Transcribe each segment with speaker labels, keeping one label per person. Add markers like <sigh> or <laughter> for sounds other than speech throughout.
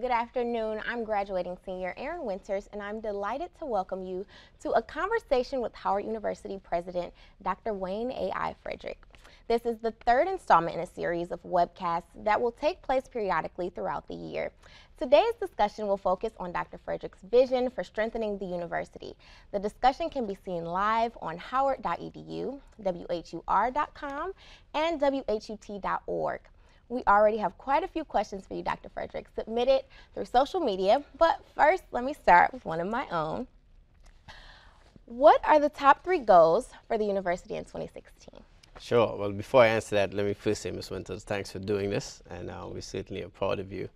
Speaker 1: Good afternoon. I'm graduating senior Erin Winters, and I'm delighted to welcome you to a conversation with Howard University President Dr. Wayne A.I. Frederick. This is the third installment in a series of webcasts that will take place periodically throughout the year. Today's discussion will focus on Dr. Frederick's vision for strengthening the university. The discussion can be seen live on howard.edu, whur.com, and whut.org. We already have quite a few questions for you, Dr. Frederick, submitted through social media. But first, let me start with one of my own. What are the top three goals for the university in 2016?
Speaker 2: Sure. Well, before I answer that, let me first say, Ms. Winters, thanks for doing this, and uh, we certainly are proud of you.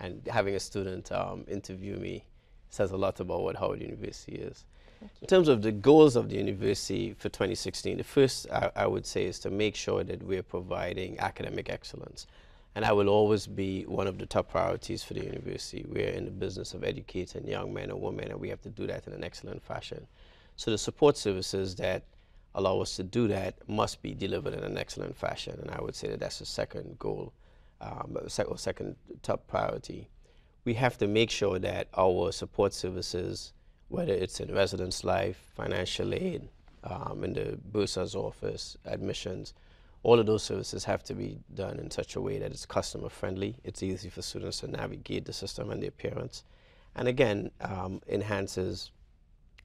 Speaker 2: And having a student um, interview me says a lot about what Howard University is. In terms of the goals of the university for 2016, the first I, I, would say is to make sure that we're providing academic excellence. And that will always be one of the top priorities for the university. We're in the business of educating young men and women, and we have to do that in an excellent fashion. So the support services that allow us to do that must be delivered in an excellent fashion. And I would say that that's the second goal, um, or second top priority. We have to make sure that our support services whether it's in residence life, financial aid, um, in the bursar's office, admissions, all of those services have to be done in such a way that it's customer friendly. It's easy for students to navigate the system and their parents. And again, um, enhances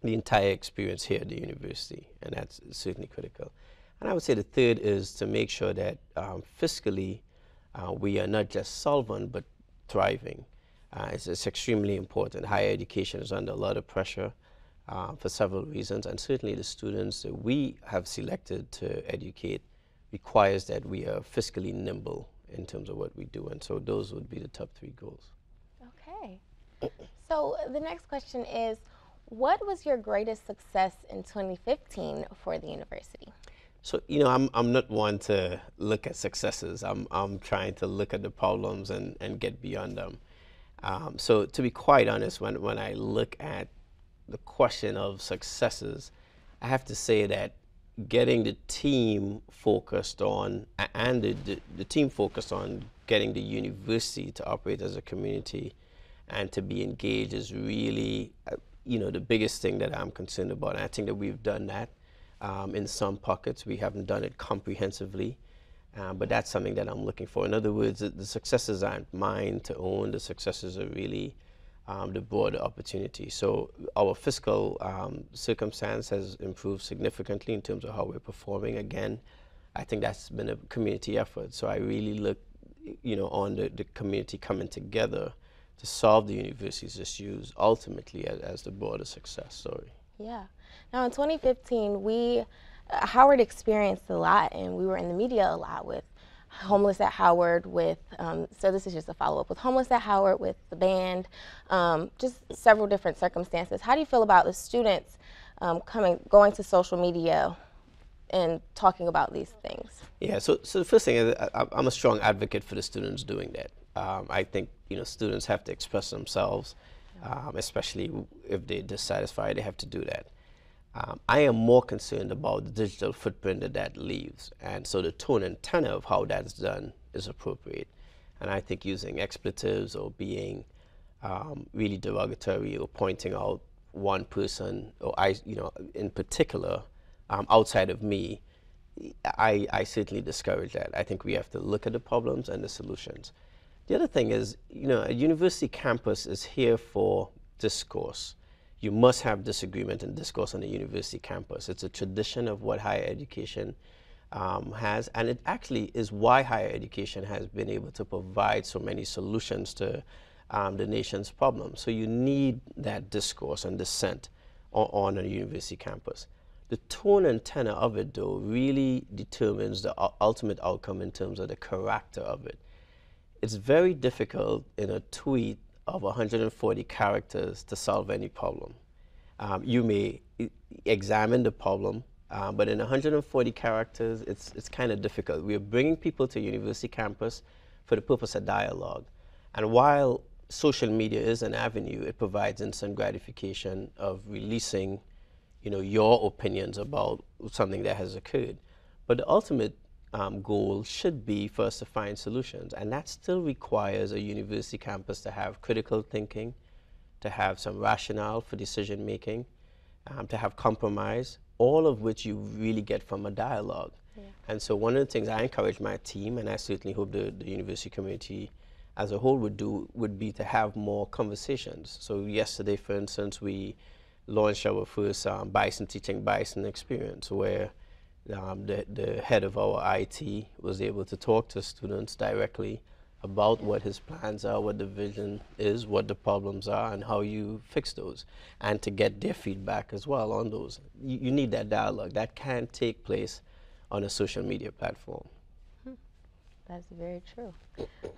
Speaker 2: the entire experience here at the university, and that's certainly critical. And I would say the third is to make sure that um, fiscally uh, we are not just solvent but thriving. Uh, it's, it's, extremely important. Higher education is under a lot of pressure uh, for several reasons, and certainly the students that we have selected to educate requires that we are fiscally nimble in terms of what we do, and so those would be the top three goals.
Speaker 1: Okay. <coughs> So the next question is, what was your greatest success in 2015 for the university?
Speaker 2: So, you know, I'm, I'm not one to look at successes. I'm, I'm trying to look at the problems and, and get beyond them. Um, so to be quite honest, when, when I look at the question of successes, I have to say that getting the team focused on, and the, the, team focused on getting the university to operate as a community and to be engaged is really, uh, you know, the biggest thing that I'm concerned about. And I think that we've done that um, in some pockets. We haven't done it comprehensively. Uh, but that's something that I'm looking for. In other words, the, the successes aren't mine to own. The successes are really um, the broader opportunity. So our fiscal um, circumstance has improved significantly in terms of how we're performing. Again, I think that's been a community effort. So I really look, you know, on the, the community coming together to solve the university's issues ultimately as, as the broader success story.
Speaker 1: Yeah. Now in 2015, we Howard experienced a lot, and we were in the media a lot with Homeless at Howard, with, um, so this is just a follow up with Homeless at Howard, with the band, um, just several different circumstances. How do you feel about the students um, coming, going to social media and talking about these things?
Speaker 2: Yeah, so, so the first thing is I, am a strong advocate for the students doing that. Um, I think you know students have to express themselves, um, especially if they're dissatisfied, they have to do that. Um, I am more concerned about the digital footprint that that leaves. And so the tone and tenor of how that's done is appropriate. And I think using expletives or being um, really derogatory or pointing out one person or I, you know, in particular, um, outside of me, I, I certainly discourage that. I think we have to look at the problems and the solutions. The other thing is, you know, a university campus is here for discourse you must have disagreement and discourse on a university campus. It's a tradition of what higher education um, has, and it actually is why higher education has been able to provide so many solutions to um, the nation's problems. So you need that discourse and dissent on, on a university campus. The tone and tenor of it, though, really determines the ultimate outcome in terms of the character of it. It's very difficult in a tweet of 140 characters to solve any problem. Um, you may examine the problem, uh, but in 140 characters, it's, it's kind of difficult. We are bringing people to university campus for the purpose of dialogue. And while social media is an avenue, it provides instant gratification of releasing you know, your opinions about something that has occurred. But the ultimate um, goal should be first to find solutions. And that still requires a university campus to have critical thinking, to have some rationale for decision making, um, to have compromise, all of which you really get from a dialogue. Yeah. And so one of the things I encourage my team, and I certainly hope the, the university community as a whole would do, would be to have more conversations. So yesterday, for instance, we launched our first um, Bison Teaching Bison experience where um, the, the head of our IT was able to talk to students directly about what his plans are, what the vision is, what the problems are, and how you fix those, and to get their feedback as well on those. You, you need that dialogue. That can take place on a social media platform. Hmm.
Speaker 1: That's very true.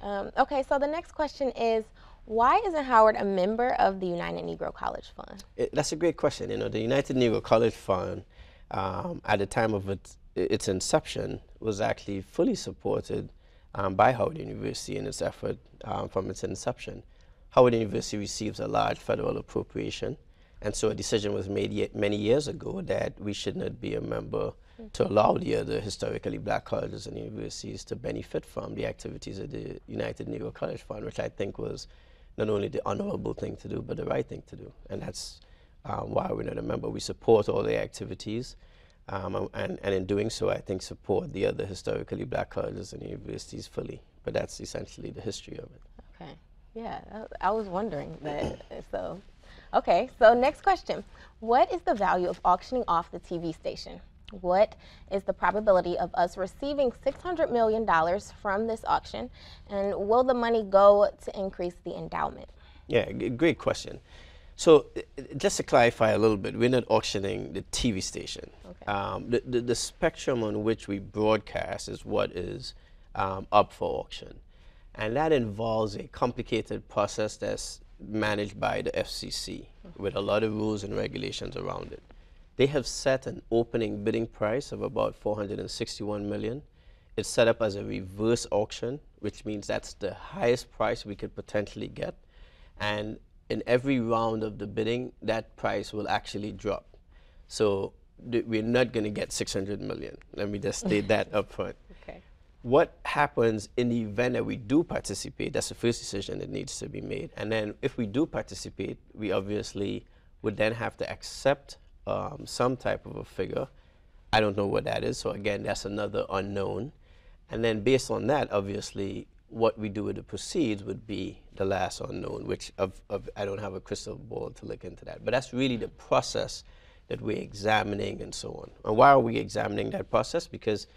Speaker 1: Um, okay, so the next question is, why isn't Howard a member of the United Negro College Fund?
Speaker 2: It, that's a great question. You know, the United Negro College Fund, um, at the time of its, its inception, was actually fully supported um, by Howard University in its effort um, from its inception. Howard University receives a large federal appropriation, and so a decision was made many years ago that we should not be a member to allow the other historically black colleges and universities to benefit from the activities of the United Negro College Fund, which I think was not only the honorable thing to do, but the right thing to do. And that's um, why we're not a member. We support all the activities, um, and, and in doing so, I think support the other historically black colleges and universities fully. But that's essentially the history of it.
Speaker 1: Okay. Yeah, I was wondering that. so, okay. So next question: What is the value of auctioning off the TV station? What is the probability of us receiving $600 million from this auction? And will the money go to increase the endowment?
Speaker 2: Yeah, great question. So just to clarify a little bit, we're not auctioning the TV station. Okay. Um, the, the, the, spectrum on which we broadcast is what is um, up for auction. And that involves a complicated process that's managed by the FCC okay. with a lot of rules and regulations around it. They have set an opening bidding price of about 461 million. It's set up as a reverse auction, which means that's the highest price we could potentially get. And in every round of the bidding, that price will actually drop. So we're not going to get 600 million. Let me just state that <laughs> up front. Okay. What happens in the event that we do participate? That's the first decision that needs to be made. And then if we do participate, we obviously would then have to accept um, some type of a figure. I don't know what that is. So again, that's another unknown. And then based on that, obviously, what we do with the proceeds would be the last unknown, which of, of, I don't have a crystal ball to look into that. But that's really the process that we're examining and so on. And why are we examining that process? Because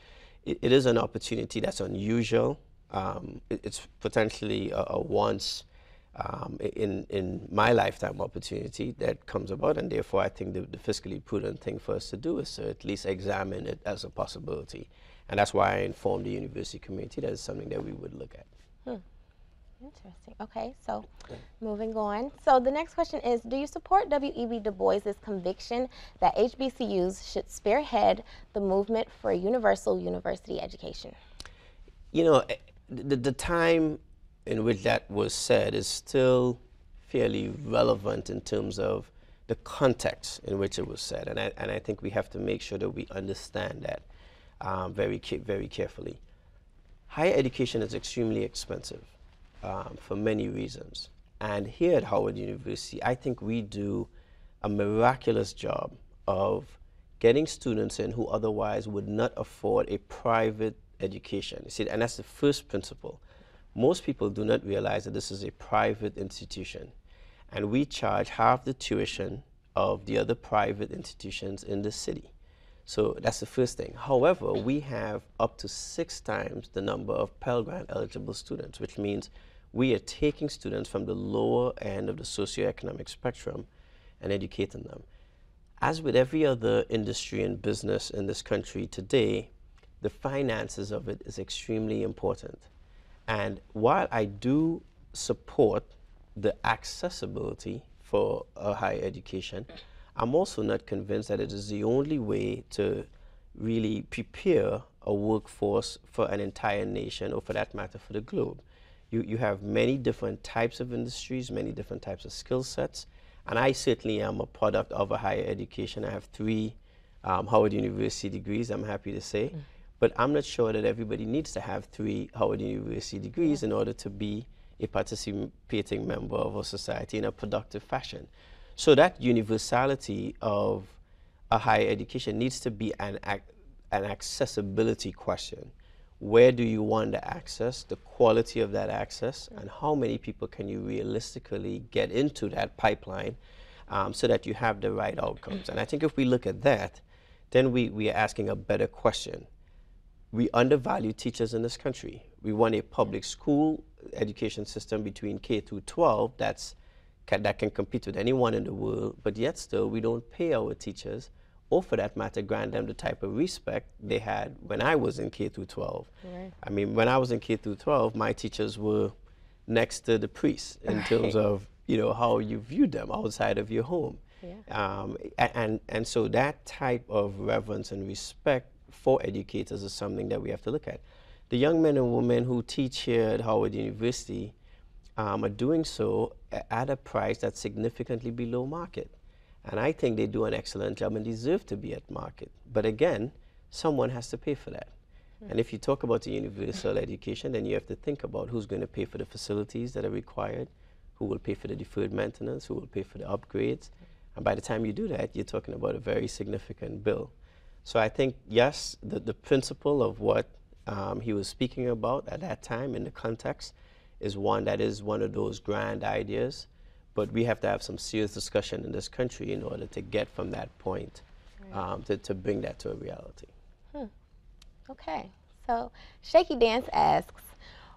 Speaker 2: it, it is an opportunity that's unusual. Um, it, it's potentially a, a once um, in, in my lifetime opportunity that comes about, and therefore I think the, the, fiscally prudent thing for us to do is to at least examine it as a possibility. And that's why I informed the university community that is something that we would look at. Hmm.
Speaker 1: Interesting. Okay, so moving on. So the next question is Do you support W.E.B. Du Bois's conviction that HBCUs should spearhead the movement for universal university education?
Speaker 2: You know, eh, the, the time in which that was said is still fairly relevant in terms of the context in which it was said. And I, and I think we have to make sure that we understand that um, very, very carefully. Higher education is extremely expensive um, for many reasons. And here at Howard University, I think we do a miraculous job of getting students in who otherwise would not afford a private education. You see, and that's the first principle. Most people do not realize that this is a private institution. And we charge half the tuition of the other private institutions in the city. So that's the first thing. However, we have up to six times the number of Pell Grant eligible students, which means we are taking students from the lower end of the socioeconomic spectrum and educating them. As with every other industry and business in this country today, the finances of it is extremely important. And while I do support the accessibility for a higher education, I'm also not convinced that it is the only way to really prepare a workforce for an entire nation or for that matter for the globe. You, you have many different types of industries, many different types of skill sets, and I certainly am a product of a higher education. I have three um, Howard University degrees, I'm happy to say. Mm. But I'm not sure that everybody needs to have three Howard University degrees yeah. in order to be a participating member of a society in a productive fashion. So that universality of a higher education needs to be an, an accessibility question. Where do you want the access, the quality of that access, and how many people can you realistically get into that pipeline um, so that you have the right outcomes? And I think if we look at that, then we, we are asking a better question. We undervalue teachers in this country. We want a public school education system between K through 12 that's can, that can compete with anyone in the world, but yet still we don't pay our teachers, or for that matter, grant them the type of respect they had when I was in K through 12. Right. I mean, when I was in K through 12, my teachers were next to the priests in right. terms of you know how you viewed them outside of your home. Yeah. Um, and, and so that type of reverence and respect for educators is something that we have to look at. The young men and women who teach here at Howard University um, are doing so at a price that's significantly below market. And I think they do an excellent job and deserve to be at market. But again, someone has to pay for that. And if you talk about the universal education, then you have to think about who's going to pay for the facilities that are required, who will pay for the deferred maintenance, who will pay for the upgrades. And by the time you do that, you're talking about a very significant bill. So I think, yes, the, the principle of what um, he was speaking about at that time in the context is one that is one of those grand ideas, but we have to have some serious discussion in this country in order to get from that point um, to, to bring that to a reality.
Speaker 1: Hmm. Okay, so Shaky Dance asks,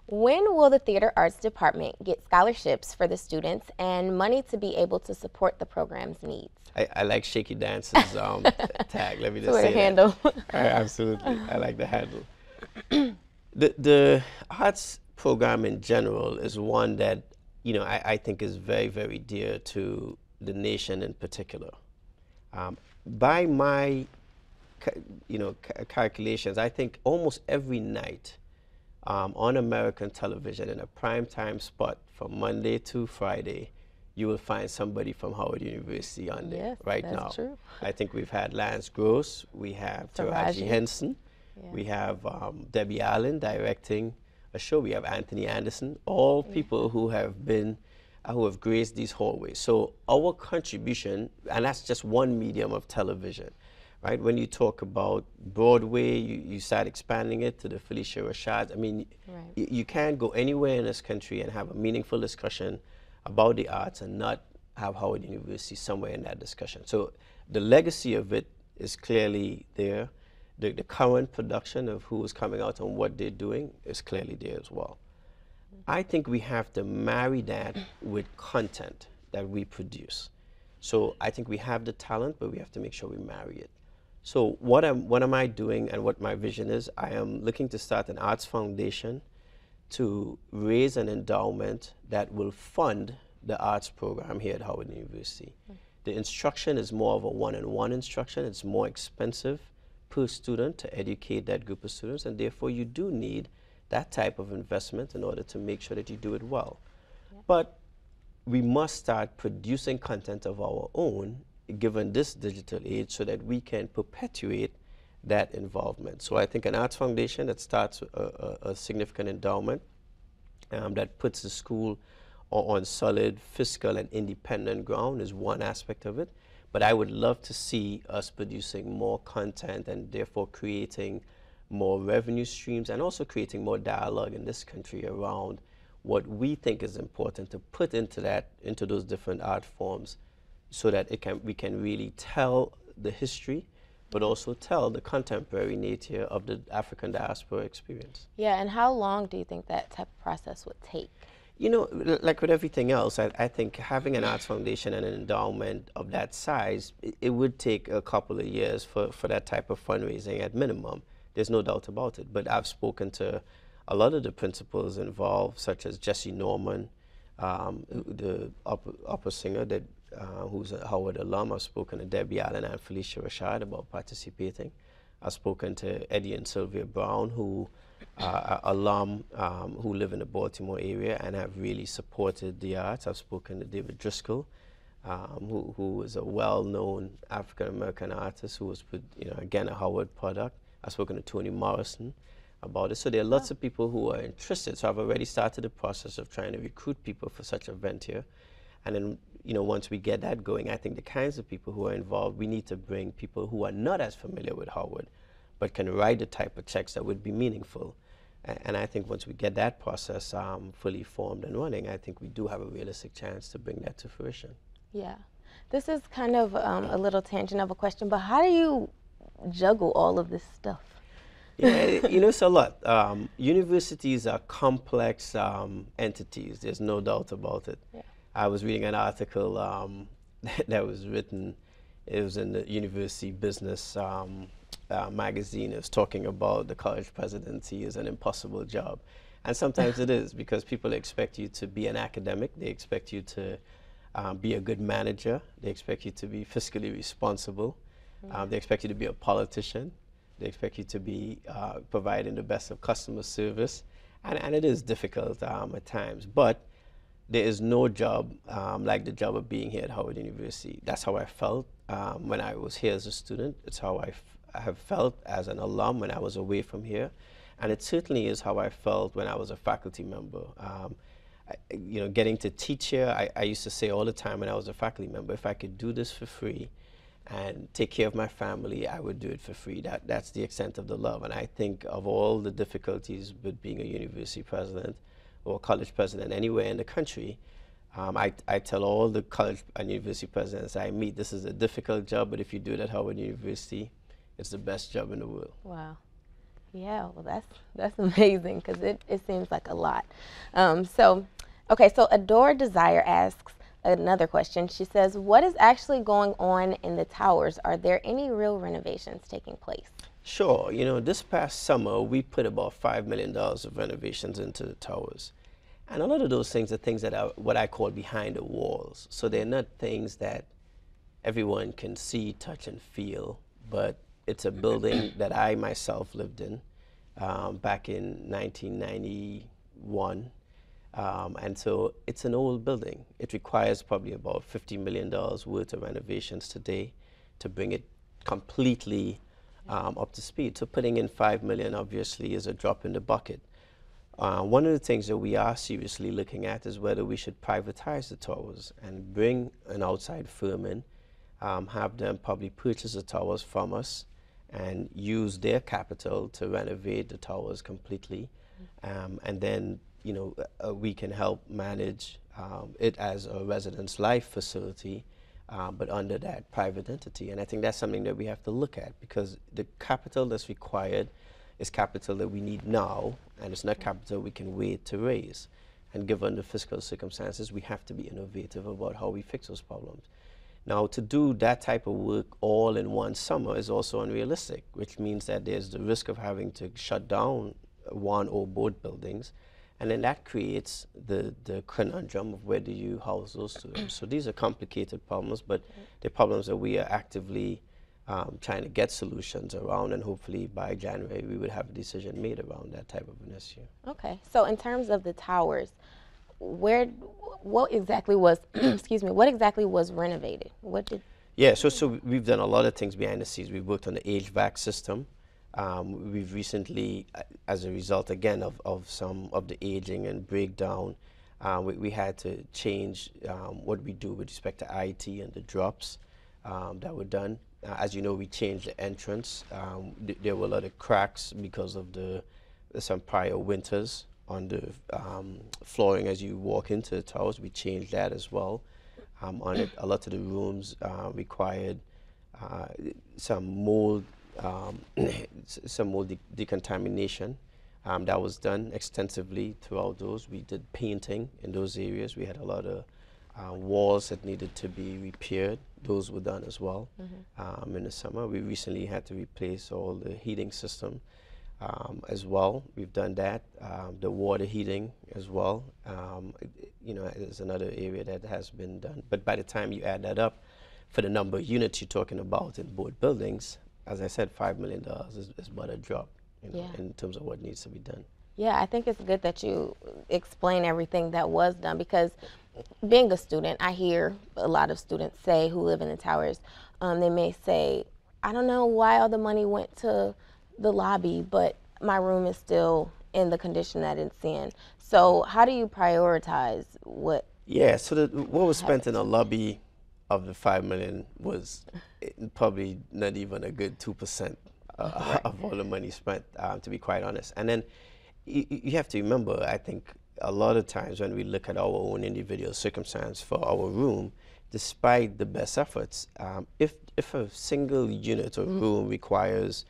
Speaker 1: when will the Theater Arts Department get scholarships for the students and money to be able to support the program's needs?
Speaker 2: I, I like Shaky Dance's <laughs> um, tag. Let me just
Speaker 1: say handle. <laughs>
Speaker 2: absolutely, I like the handle. <clears throat> the the arts program in general is one that you know I, I think is very very dear to the nation in particular. Um, by my you know calculations, I think almost every night um, on American television in a prime time spot from Monday to Friday, you will find somebody from Howard University on there
Speaker 1: yes,
Speaker 2: right now.
Speaker 1: True.
Speaker 2: I think we've had Lance Gross, we have Taraji, Taraji Henson, yeah. we have um, Debbie Allen directing a show. We have Anthony Anderson, all yeah. people who have been, uh, who have graced these hallways. So our contribution, and that's just one medium of television, right? When you talk about Broadway, you, you start expanding it to the Phylicia Rashad. I mean, right. you can't go anywhere in this country and have a meaningful discussion about the arts and not have Howard University somewhere in that discussion. So the legacy of it is clearly there the, the current production of who is coming out and what they're doing is clearly there as well. I think we have to marry that with content that we produce. So I think we have the talent, but we have to make sure we marry it. So what am, what am I doing and what my vision is? I am looking to start an arts foundation to raise an endowment that will fund the arts program here at Howard University. Mm. The instruction is more of a one-on-one -on -one instruction. It's more expensive per student to educate that group of students, and therefore you do need that type of investment in order to make sure that you do it well. Yep. But we must start producing content of our own given this digital age so that we can perpetuate that involvement. So I think an arts foundation that starts a, a, a significant endowment um, that puts the school on, on solid fiscal and independent ground is one aspect of it. But I would love to see us producing more content and therefore creating more revenue streams and also creating more dialogue in this country around what we think is important to put into that into those different art forms so that it can we can really tell the history but also tell the contemporary nature of the African diaspora experience.
Speaker 1: Yeah, and how long do you think that type of process would take?
Speaker 2: You know, like with everything else, I, I, think having an arts foundation and an endowment of that size, it, it, would take a couple of years for, for that type of fundraising at minimum. There's no doubt about it. But I've spoken to a lot of the principals involved, such as Jessye Norman, um, the opera, opera singer that uh, who's a Howard alum. I've spoken to Debbie Allen and Phylicia Rashad about participating. I've spoken to Eddie and Sylvia Brown, who uh, alum um, who live in the Baltimore area and have really supported the arts. I've spoken to David Driskell, um, who, who is a well-known African-American artist who was, you know, again, a Howard product, I've spoken to Toni Morrison about it. So there are lots of people who are interested. So I've already started the process of trying to recruit people for such an event here. And then, you know, once we get that going, I think the kinds of people who are involved, we need to bring people who are not as familiar with Howard, but can write the type of checks that would be meaningful. And I think once we get that process um, fully formed and running, I think we do have a realistic chance to bring that to fruition.
Speaker 1: Yeah. This is kind of um, a little tangent of a question, but how do you juggle all of this stuff?
Speaker 2: yeah, <laughs> you know, it's a lot. Um, universities are complex um, entities. There's no doubt about it. Yeah. I was reading an article um, <laughs> that was written. It was in the University Business um, uh, magazine. is talking about the college presidency is an impossible job, and sometimes it is because people expect you to be an academic. They expect you to um, be a good manager. They expect you to be fiscally responsible. Mm. Um, they expect you to be a politician. They expect you to be uh, providing the best of customer service. And, and it is difficult um, at times. But there is no job um, like the job of being here at Howard University. That's how I felt um, when I was here as a student. It's how I, have felt as an alum when I was away from here. And it certainly is how I felt when I was a faculty member. Um, I, you know, getting to teach here, I, I used to say all the time when I was a faculty member, if I could do this for free, and take care of my family, I would do it for free. That, that's the extent of the love. And I think of all the difficulties with being a university president or college president anywhere in the country, um, I, I tell all the college and university presidents I meet, this is a difficult job, but if you do it at Howard University, it's the best job in the world.
Speaker 1: Wow. Yeah, well, that's that's <laughs> amazing because it, it seems like a lot. Um, so, okay, so Adore Desire asks, another question. She says, What is actually going on in the towers? Are there any real renovations taking place?
Speaker 2: Sure. You know, this past summer, we put about $5 million of renovations into the towers. And a lot of those things are things that are what I call behind the walls. So they're not things that everyone can see, touch, and feel, but it's a building that I myself lived in um, back in 1991. Um, and so it's an old building. It requires probably about $50 million worth of renovations today to bring it completely um, up to speed. So putting in 5 million obviously is a drop in the bucket. Uh, one of the things that we are seriously looking at is whether we should privatize the towers and bring an outside firm in, um, have them probably purchase the towers from us and use their capital to renovate the towers completely. Um, and then you know, uh, we can help manage um, it as a residence life facility, uh, but under that private entity. And I think that's something that we have to look at because the capital that's required is capital that we need now, and it's not capital we can wait to raise. And given the fiscal circumstances, we have to be innovative about how we fix those problems. Now, to do that type of work all in one summer is also unrealistic, which means that there's the risk of having to shut down one or both buildings and then that creates the, the conundrum of where do you house those students. <clears throat> so these are complicated problems, but they're problems that we are actively um, trying to get solutions around, and hopefully by January we would have a decision made around that type of an issue.
Speaker 1: Okay, so in terms of the towers, where, what exactly was, <clears throat> excuse me, what exactly was renovated? What did?
Speaker 2: Yeah, so so we've done a lot of things behind the scenes. We've worked on the HVAC system. Um, we've recently, as a result again of, of some of the aging and breakdown, uh, we, we, had to change um, what we do with respect to IT and the drops um, that were done. Uh, as you know, we changed the entrance. Um, th there were a lot of cracks because of the some prior winters on the um, flooring as you walk into the towers. We changed that as well. Um, on it, a lot of the rooms uh, required uh, some mold um, <coughs> some mold de decontamination. Um, that was done extensively throughout those. We did painting in those areas. We had a lot of uh, walls that needed to be repaired. Those were done as well mm -hmm. um, in the summer. We recently had to replace all the heating system um, as well. We've done that. Um, the water heating as well, um, you know, is another area that has been done. But by the time you add that up, for the number of units you're talking about in both buildings, as I said, $5 million is, is but a drop you know, yeah. in terms of what needs to be done.
Speaker 1: Yeah, I think it's good that you explain everything that was done because being a student, I hear a lot of students say who live in the towers, um, they may say, I don't know why all the money went to the lobby, but my room is still in the condition that it's in. So how do you prioritize what?
Speaker 2: Yeah, so the, what was spent in the lobby of the five million was probably not even a good two percent uh, of all the money spent, um, to be quite honest. And then you, you have to remember, I think a lot of times when we look at our own individual circumstance for our room, despite the best efforts, um, if if a single unit or room requires,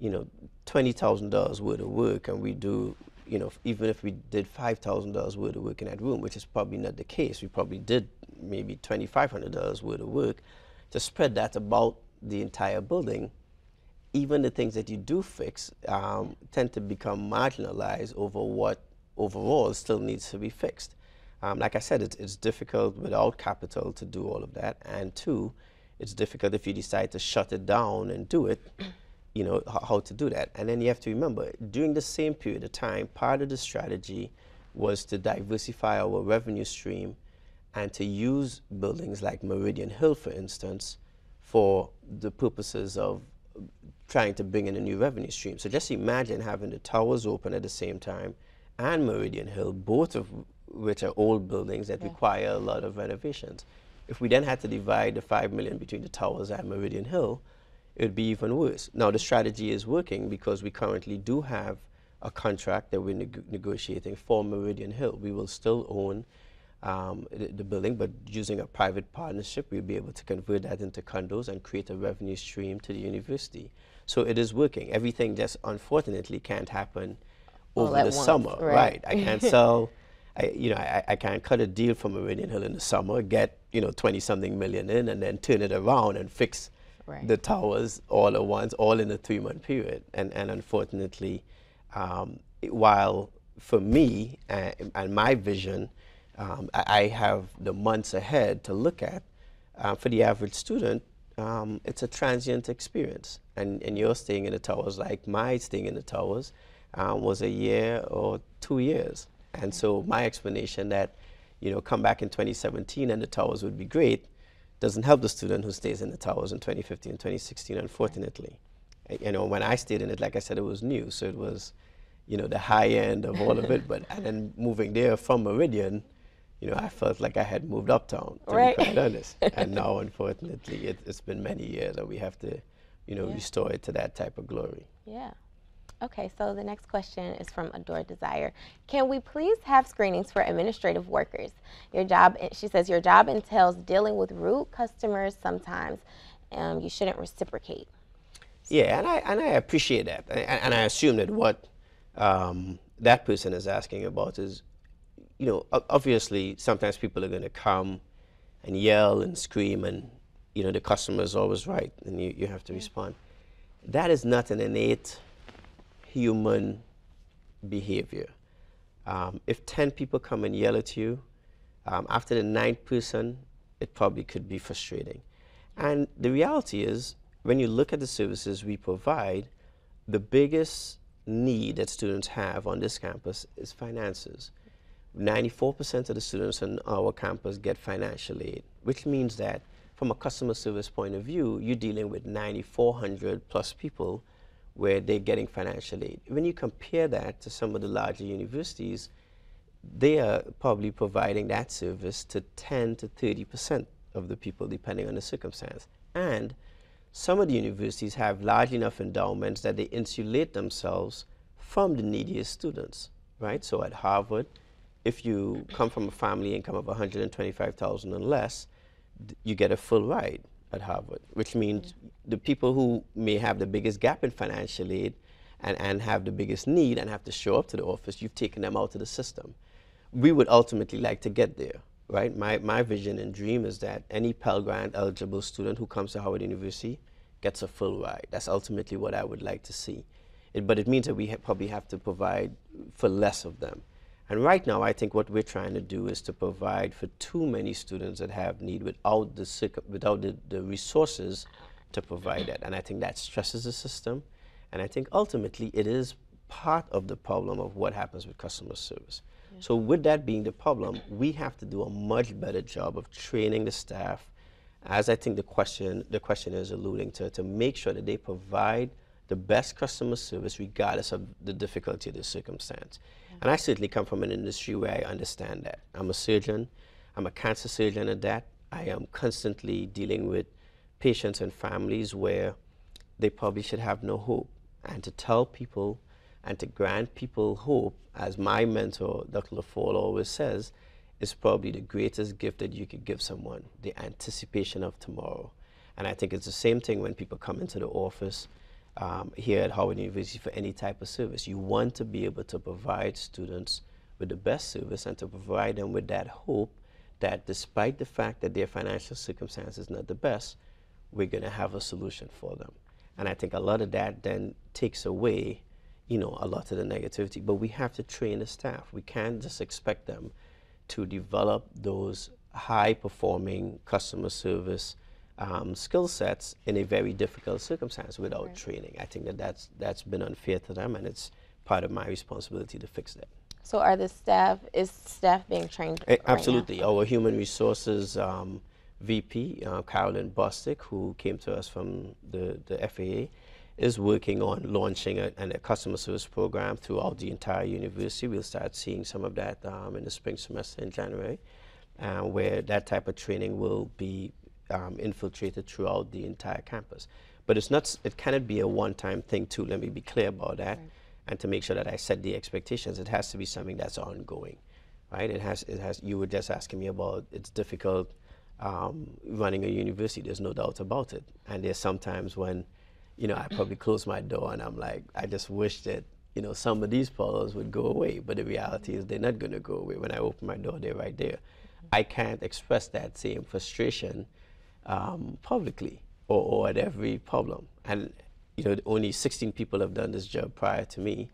Speaker 2: you know, twenty thousand dollars worth of work, and we do, you know, even if we did five thousand dollars worth of work in that room, which is probably not the case, we probably did maybe twenty five hundred dollars worth of work, to spread that about the entire building. Even the things that you do fix um, tend to become marginalized over what overall still needs to be fixed. Um, like I said, it's, it's difficult without capital to do all of that. And two, it's difficult if you decide to shut it down and do it, you know, how to do that. And then you have to remember, during the same period of time, part of the strategy was to diversify our revenue stream and to use buildings like Meridian Hill, for instance, for the purposes of trying to bring in a new revenue stream. So just imagine having the towers open at the same time and Meridian Hill, both of which are old buildings that yeah. require a lot of renovations. If we then had to divide the five million between the towers and Meridian Hill, it would be even worse. Now the strategy is working because we currently do have a contract that we're neg negotiating for Meridian Hill. We will still own um, the, the, building, but using a private partnership, we'll be able to convert that into condos and create a revenue stream to the university. So it is working. Everything just unfortunately can't happen over the once, summer, right. right. I can't <laughs> sell I, you know, I, I can't cut a deal for Meridian Hill in the summer, get, you know, 20 something million in and then turn it around and fix right. the towers all at once, all in a three month period. And, and unfortunately, um, while for me uh, and my vision, um, I, I, have the months ahead to look at, uh, for the average student, um, it's a transient experience. And, and you're staying in the towers like my staying in the towers um, was a year or two years. And so my explanation that, you know, come back in 2017 and the towers would be great doesn't help the student who stays in the towers in 2015 and 2016, unfortunately. You know, when I stayed in it, like I said, it was new, so it was, you know, the high end of all of it. But and then moving there from Meridian, you know, I felt like I had moved uptown, to right. be quite <laughs> honest. and now, unfortunately, it, has been many years that we have to, you know, yeah. restore it to that type of glory.
Speaker 1: Yeah. Okay, so the next question is from Adore Desire. Can we please have screenings for administrative workers? Your job, she says, your job entails dealing with rude customers sometimes. Um, you shouldn't reciprocate.
Speaker 2: Yeah, and I, and I appreciate that. And, and I assume that what um, that person is asking about is, you know, obviously sometimes people are going to come and yell and scream and, you know, the customer is always right and you, you have to respond. That is not an innate human behavior. Um, if 10 people come and yell at you, um, after the ninth person, it probably could be frustrating. And the reality is, when you look at the services we provide, the biggest need that students have on this campus is finances. 94% of the students on our campus get financial aid, which means that from a customer service point of view, you're dealing with 9,400 plus people where they're getting financial aid. When you compare that to some of the larger universities, they are probably providing that service to 10 to 30 percent of the people, depending on the circumstance. And some of the universities have large enough endowments that they insulate themselves from the neediest students, right? So at Harvard, if you come from a family income of 125,000 and less, you get a full ride at Harvard, which means the people who may have the biggest gap in financial aid and, and have the biggest need and have to show up to the office, you've taken them out of the system. We would ultimately like to get there, right? My, my vision and dream is that any Pell Grant eligible student who comes to Howard University gets a full ride. That's ultimately what I would like to see. It, but it means that we ha probably have to provide for less of them. And right now, I think what we're trying to do is to provide for too many students that have need without the, without the, the resources to provide that. And I think that stresses the system. And I think ultimately it is part of the problem of what happens with customer service. Yeah. So with that being the problem, we have to do a much better job of training the staff, as I think the question the question is alluding to, to make sure that they provide the best customer service regardless of the difficulty of the circumstance. And I certainly come from an industry where I understand that. I'm a surgeon, I'm a cancer surgeon at that. I am constantly dealing with patients and families where they probably should have no hope. And to tell people and to grant people hope, as my mentor, Dr. Leffall, always says, is probably the greatest gift that you could give someone the anticipation of tomorrow. And I think it's the same thing when people come into the office um, here at Howard University for any type of service. You want to be able to provide students with the best service and to provide them with that hope that despite the fact that their financial circumstances not the best, we're going to have a solution for them. And I think a lot of that then takes away, you know, a lot of the negativity. But we have to train the staff. We can't just expect them to develop those high performing customer service um, skill sets in a very difficult circumstance without right. training. I think that that's, that's been unfair to them, and it's part of my responsibility to fix that.
Speaker 1: So, are the staff is staff being trained?
Speaker 2: A- absolutely, right our human resources um, VP, uh, Carolyn Bostic, who came to us from the, the FAA, is working on launching a, a, customer service program throughout the entire university. We'll start seeing some of that um, in the spring semester in January, uh, where that type of training will be um, infiltrated throughout the entire campus. But it's not, it cannot be a one-time thing too. Let me be clear about that. Right. And to make sure that I set the expectations, it has to be something that's ongoing, right? It has, it has. You were just asking me about it's difficult um, running a university. There's no doubt about it. And there's sometimes when, you know, I probably <clears throat> close my door and I'm like, I just wish that you know some of these problems would go away. But the reality is they're not going to go away. When I open my door, they're right there. I can't express that same frustration um, publicly or, or at every problem. And you know, only 16 people have done this job prior to me,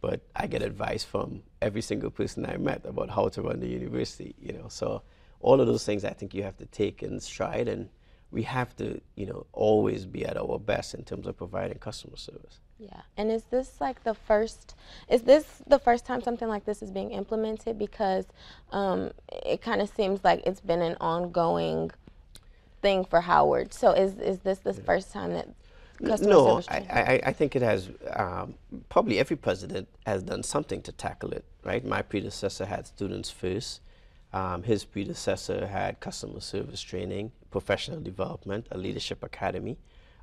Speaker 2: but I get advice from every single person I met about how to run the university. You know, so all of those things I think you have to take in stride, and we have to, you know, always be at our best in terms of providing customer service.
Speaker 1: Yeah, and is this like the first? Is this the first time something like this is being implemented? Because um, it kind of seems like it's been an ongoing thing for Howard. So is is this the yeah. first time that customer
Speaker 2: no, I, I, I, think it has, um, probably every president has done something to tackle it, right? My predecessor had students first. Um, his predecessor had customer service training, professional development, a leadership academy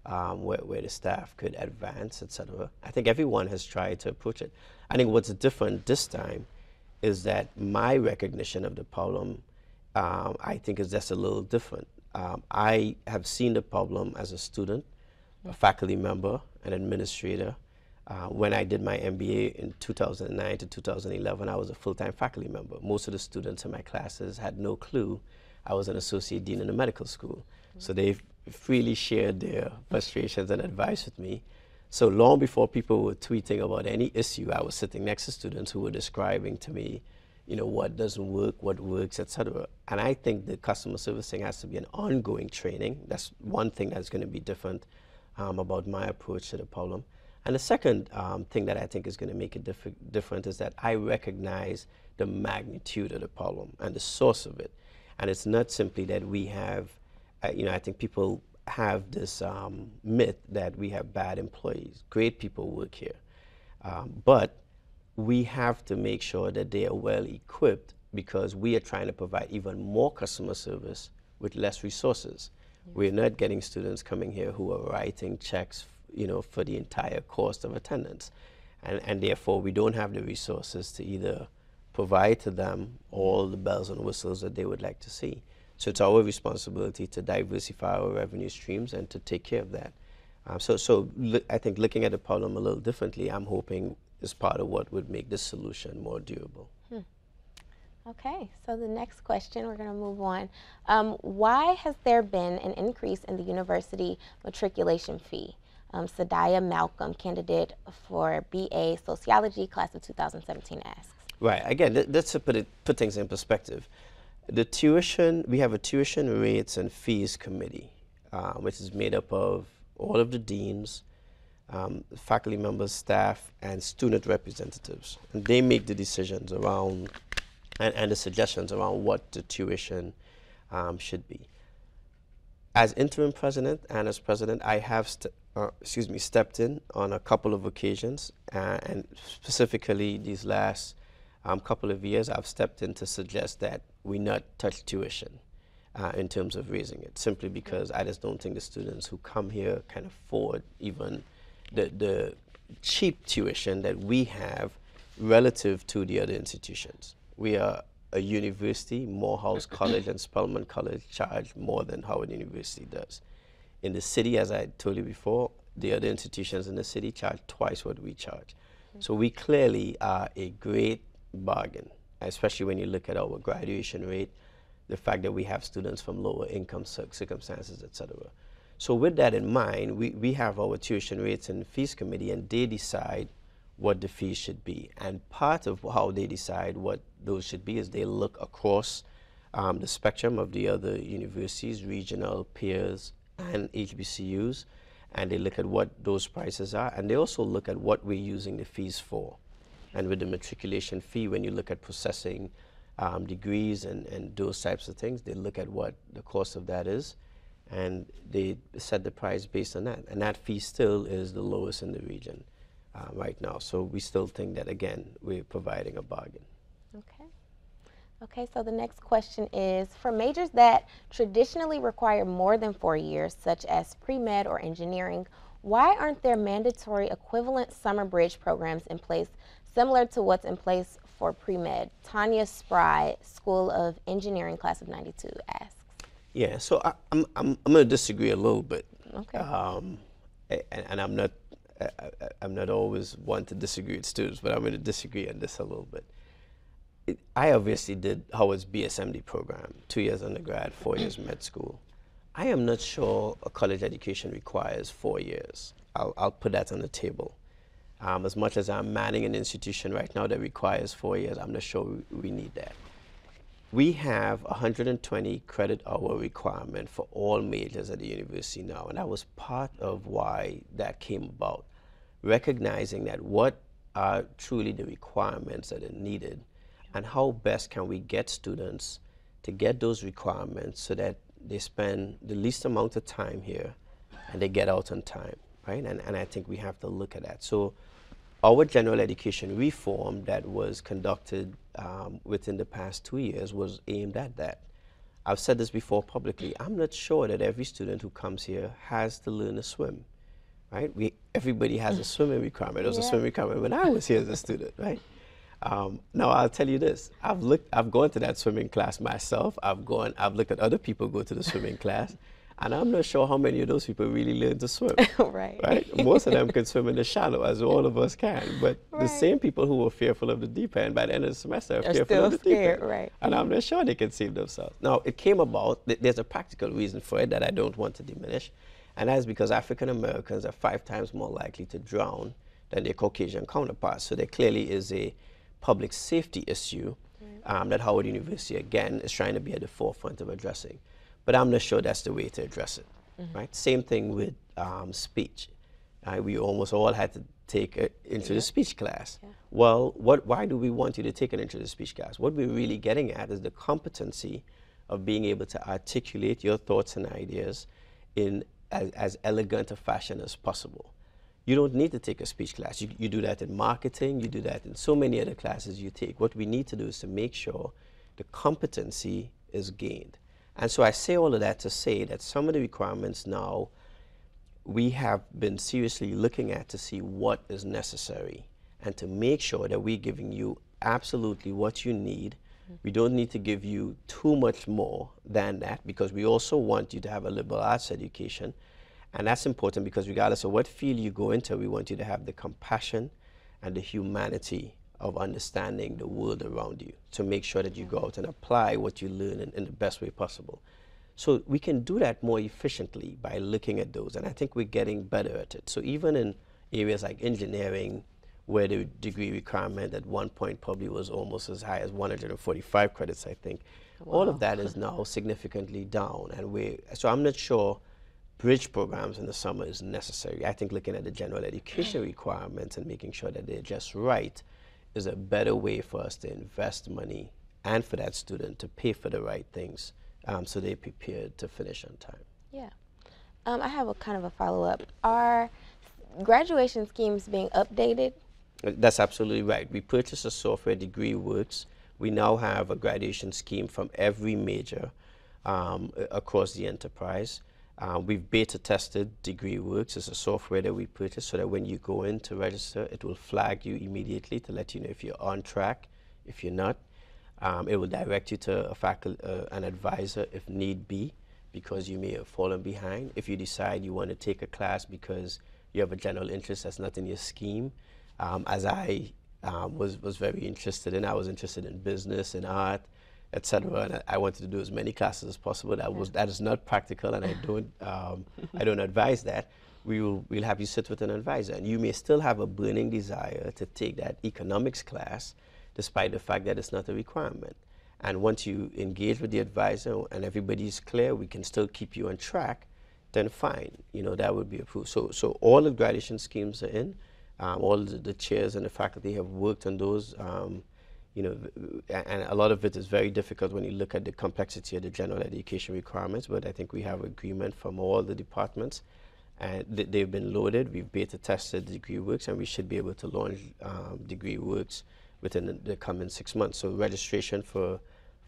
Speaker 2: um, where, where the staff could advance, etc. I think everyone has tried to approach it. I think what's different this time is that my recognition of the problem, um, I think, is just a little different. Um, I have seen the problem as a student, a faculty member, an administrator. Uh, when I did my MBA in 2009 to 2011, I was a full-time faculty member. Most of the students in my classes had no clue I was an associate dean in a medical school. Mm-hmm. So they freely shared their frustrations and advice with me. So long before people were tweeting about any issue, I was sitting next to students who were describing to me you know, what doesn't work, what works, etc. And I think the customer service thing has to be an ongoing training. That's one thing that's going to be different um, about my approach to the problem. And the second um, thing that I think is going to make it diff different is that I recognize the magnitude of the problem and the source of it. And it's not simply that we have, uh, you know, I think people have this um, myth that we have bad employees. Great people work here. Um, but we have to make sure that they are well equipped because we are trying to provide even more customer service with less resources. Yeah. We're not getting students coming here who are writing checks, you know, for the entire cost of attendance. And, and therefore, we don't have the resources to either provide to them all the bells and whistles that they would like to see. So it's our responsibility to diversify our revenue streams and to take care of that. Um, so, so I think looking at the problem a little differently, I'm hoping is part of what would make this solution more durable. Hmm.
Speaker 1: Okay, so the next question, we're going to move on. Um, why has there been an increase in the university matriculation fee? Um, Sadaya Malcolm, candidate for BA Sociology, class of 2017, asks.
Speaker 2: Right, again, th that's to put, it, put things in perspective. The tuition, we have a tuition rates and fees committee, uh, which is made up of all of the deans, um, faculty members, staff, and student representatives. And they make the decisions around and, and the suggestions around what the tuition um, should be. As interim president and as president, I have uh, excuse me, stepped in on a couple of occasions, uh, and specifically these last um, couple of years, I've stepped in to suggest that we not touch tuition uh, in terms of raising it, simply because I just don't think the students who come here can afford even the, the cheap tuition that we have relative to the other institutions. We are a university, Morehouse <coughs> College and Spelman College charge more than Howard University does. In the city, as I told you before, the other institutions in the city charge twice what we charge. Mm -hmm. So we clearly are a great bargain, especially when you look at our graduation rate, the fact that we have students from lower income circumstances, et cetera. So with that in mind, we, we have our tuition rates and fees committee and they decide what the fees should be. And part of how they decide what those should be is they look across um, the spectrum of the other universities, regional peers, and HBCUs, and they look at what those prices are, and they also look at what we're using the fees for. And with the matriculation fee, when you look at processing um, degrees and, and those types of things, they look at what the cost of that is, and they set the price based on that. And that fee still is the lowest in the region uh, right now. So we still think that, again, we're providing a bargain.
Speaker 1: Okay. Okay, so the next question is for majors that traditionally require more than four years, such as pre med or engineering, why aren't there mandatory equivalent summer bridge programs in place similar to what's in place for pre med? Tanya Spry, School of Engineering, class of 92, asks.
Speaker 2: Yeah, so I, am I'm, I'm, I'm going to disagree a little bit.
Speaker 1: Okay.
Speaker 2: Um, and, and, I'm not I, am not always one to disagree with students, but I'm going to disagree on this a little bit. It, I obviously did Howard's BSMD program, two years undergrad, four years <clears throat> med school. I am not sure a college education requires four years. I'll, I'll put that on the table. Um, as much as I'm manning an institution right now that requires four years, I'm not sure we, we need that we have 120 credit hour requirement for all majors at the university now, and that was part of why that came about. Recognizing that what are truly the requirements that are needed, and how best can we get students to get those requirements so that they spend the least amount of time here and they get out on time, right? And, and I think we have to look at that. So our general education reform that was conducted um, within the past two years was aimed at that. I've said this before publicly. I'm not sure that every student who comes here has to learn to swim, right? We, everybody has a <laughs> swimming requirement. There was yeah. a swimming requirement when I was here as a student, right? Um, now I'll tell you this: I've looked, I've gone to that swimming class myself. I've gone, I've looked at other people go to the swimming class, and I'm not sure how many of those people really learn to swim. <laughs>
Speaker 1: right.
Speaker 2: Right? Most of them can swim in the shallow, as all of us can. But right. the same people who were fearful of the deep end by the end of the semester are, are fearful of the
Speaker 1: scared,
Speaker 2: deep end.
Speaker 1: Right.
Speaker 2: And I'm not sure they can save themselves. Now, it came about, there's a practical reason for it that I don't want to diminish. And that's because African Americans are five times more likely to drown than their Caucasian counterparts. So there clearly is a public safety issue um, that Howard University, again, is trying to be at the forefront of addressing. But I'm not sure that's the way to address it, mm -hmm. right? Same thing with um, speech. Uh, we almost all had to take it into the speech class. Yeah. Well, what, why do we want you to take it into the speech class? What we're really getting at is the competency of being able to articulate your thoughts and ideas in as, as elegant a fashion as possible. You don't need to take a speech class. You, you do that in marketing, you do that in so many other classes you take. What we need to do is to make sure the competency is gained. And so I say all of that to say that some of the requirements now we have been seriously looking at to see what is necessary and to make sure that we're giving you absolutely what you need. Mm -hmm. We don't need to give you too much more than that because we also want you to have a liberal arts education. And that's important because regardless of what field you go into, we want you to have the compassion and the humanity of understanding the world around you to make sure that you go out and apply what you learn in, in, the best way possible. So we can do that more efficiently by looking at those, and I think we're getting better at it. So even in areas like engineering, where the degree requirement at one point probably was almost as high as 145 credits, I think, wow. all of that is now significantly down. And we, so I'm not sure bridge programs in the summer is necessary. I think looking at the general education mm. requirements and making sure that they're just right is a better way for us to invest money and for that student to pay for the right things um, so they're prepared to finish on time.
Speaker 1: Yeah. Um, I have a kind of a follow up. Are graduation schemes being updated?
Speaker 2: That's absolutely right. We purchased a software, Degree Works. We now have a graduation scheme from every major um, across the enterprise. Uh, we've beta tested Degree Works. It's a software that we purchased so that when you go in to register, it will flag you immediately to let you know if you're on track, if you're not. Um, it will direct you to a faculty, uh, an advisor if need be, because you may have fallen behind. If you decide you want to take a class because you have a general interest that's not in your scheme, um, as I um, was, was very interested in, I was interested in business and art, etc. And I wanted to do as many classes as possible. That was that is not practical, and I don't um, I don't advise that. We will we'll have you sit with an advisor, and you may still have a burning desire to take that economics class, despite the fact that it's not a requirement. And once you engage with the advisor and everybody's clear, we can still keep you on track. Then fine, you know that would be approved. So so all the graduation schemes are in. Um, all the, the, chairs and the faculty have worked on those. Um, you know, and a lot of it is very difficult when you look at the complexity of the general education requirements, but I think we have agreement from all the departments and th they've been loaded. We've beta tested Degree Works and we should be able to launch um, Degree Works within the, the, coming six months. So registration for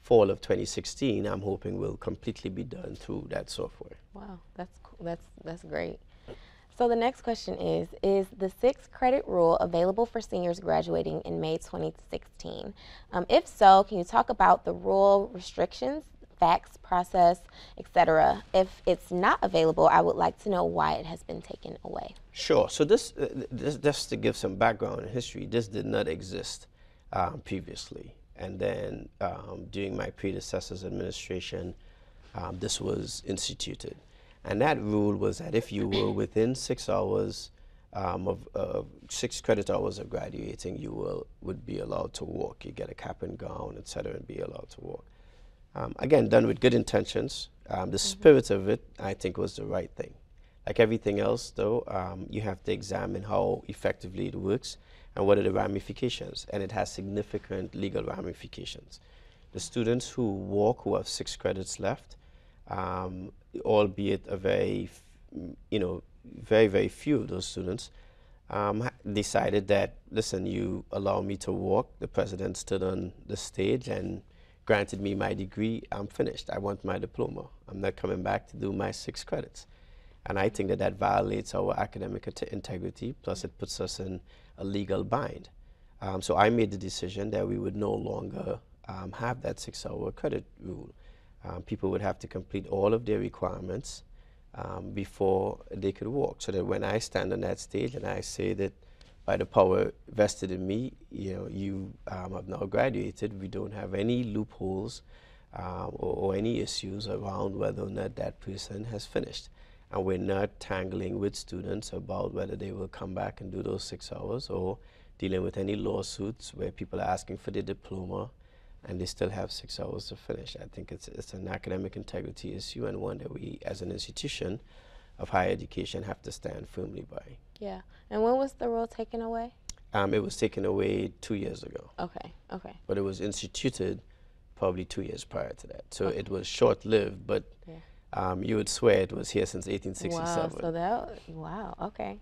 Speaker 2: fall of 2016, I'm hoping will completely be done through that software.
Speaker 1: Wow, that's, that's, that's great. So the next question is, is the six credit rule available for seniors graduating in May 2016? Um, if so, can you talk about the rule restrictions, facts, process, etc.? If it's not available, I would like to know why it has been taken away.
Speaker 2: Sure. So this, uh, this just to give some background and history, this did not exist um, previously. And then um, during my predecessor's administration, um, this was instituted. And that rule was that if you were within six hours um, of uh, six credit hours of graduating, you will, would be allowed to walk. You get a cap and gown, et cetera, and be allowed to walk. Um, again, done with good intentions. Um, the mm -hmm. spirit of it, I think, was the right thing. Like everything else, though, um, you have to examine how effectively it works and what are the ramifications. And it has significant legal ramifications. The students who walk, who have six credits left, um, albeit a very, you know, very, very few of those students, um, decided that, listen, you allow me to walk. The president stood on the stage and granted me my degree. I'm finished. I want my diploma. I'm not coming back to do my six credits. And I think that that violates our academic integrity, plus it puts us in a legal bind. Um, so I made the decision that we would no longer um, have that six-hour credit rule um, people would have to complete all of their requirements um, before they could walk. So that when I stand on that stage and I say that by the power vested in me, you know, you um, have now graduated, we don't have any loopholes um, or, or, any issues around whether or not that person has finished. And we're not tangling with students about whether they will come back and do those six hours or dealing with any lawsuits where people are asking for their diploma and they still have six hours to finish. I think it's, it's an academic integrity issue and one that we, as an institution of higher education, have to stand firmly by.
Speaker 1: Yeah. And when was the rule taken away?
Speaker 2: Um, it was taken away two years ago.
Speaker 1: Okay, okay.
Speaker 2: But it was instituted probably two years prior to that. So okay. it was short-lived, but yeah. um, you would swear it was here since 1867.
Speaker 1: Wow, so that, wow, okay.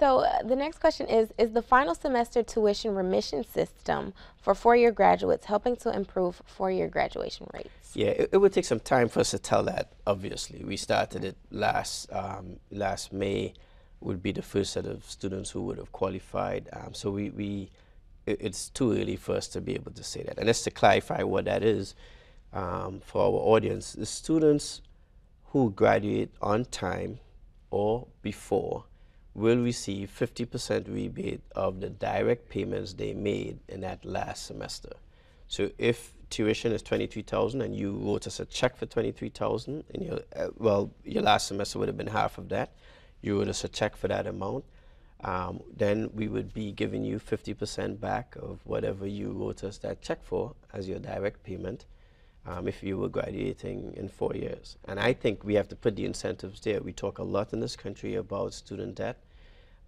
Speaker 1: So uh, the next question is, is the final semester tuition remission system for four-year graduates helping to improve four-year graduation rates?
Speaker 2: Yeah, it, it, would take some time for us to tell that, obviously. We started it last, um, last May, would be the first set of students who would have qualified. Um, so we, we it, it's too early for us to be able to say that. And just to clarify what that is um, for our audience, the students who graduate on time or before will receive 50% rebate of the direct payments they made in that last semester. So if tuition is 23,000 and you wrote us a check for 23,000 and your uh, well your last semester would have been half of that, you wrote us a check for that amount, um, then we would be giving you 50% back of whatever you wrote us that check for as your direct payment um, if you were graduating in four years. And I think we have to put the incentives there. We talk a lot in this country about student debt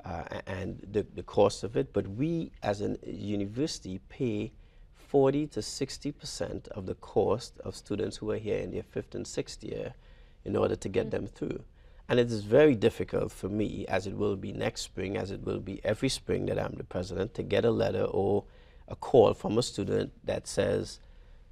Speaker 2: uh, and the, the cost of it, but we as a university pay 40 to 60% of the cost of students who are here in their fifth and sixth year in order to get mm them through. And it is very difficult for me, as it will be next spring, as it will be every spring that I'm the president, to get a letter or a call from a student that says,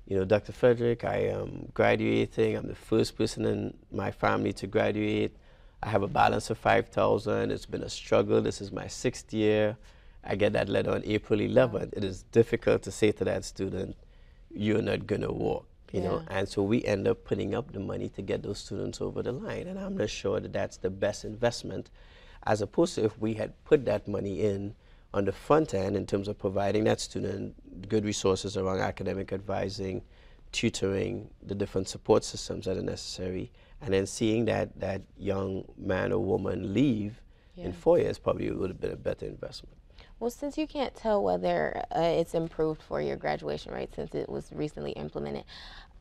Speaker 2: you know, Dr. Frederick, I am graduating. I'm the first person in my family to graduate. I have a balance of 5,000. It's been a struggle. This is my sixth year. I get that letter on April 11th. It is difficult to say to that student, you're not going to walk you yeah. know and so we end up putting up the money to get those students over the line and i'm not sure that that's the best investment as opposed to if we had put that money in on the front end in terms of providing that student good resources around academic advising tutoring the different support systems that are necessary and then seeing that that young man or woman leave yeah. in four years probably would have been a better investment
Speaker 1: well, since you can't tell whether uh, it's improved for your graduation rate since it was recently implemented,